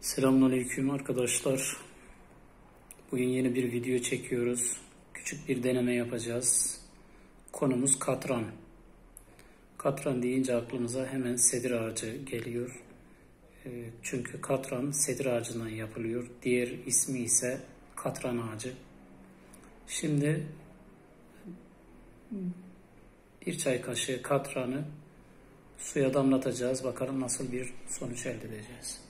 Selamünaleyküm arkadaşlar. Bugün yeni bir video çekiyoruz. Küçük bir deneme yapacağız. Konumuz katran. Katran deyince aklımıza hemen sedir ağacı geliyor. Ee, çünkü katran sedir ağacından yapılıyor. Diğer ismi ise katran ağacı. Şimdi bir çay kaşığı katranı suya damlatacağız. Bakalım nasıl bir sonuç elde edeceğiz.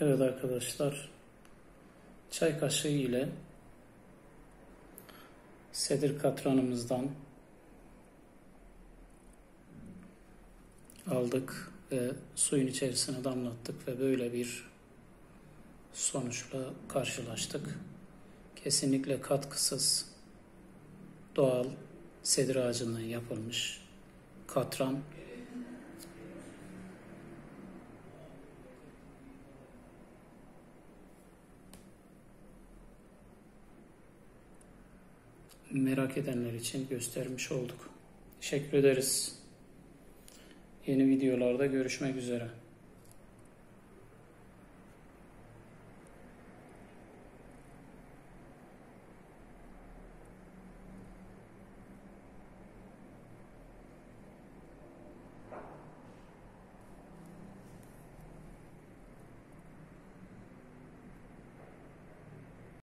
Evet arkadaşlar, çay kaşığı ile sedir katranımızdan aldık ve suyun içerisine damlattık ve böyle bir sonuçla karşılaştık. Kesinlikle katkısız, doğal sedir ağacından yapılmış katran merak edenler için göstermiş olduk. Teşekkür ederiz. Yeni videolarda görüşmek üzere.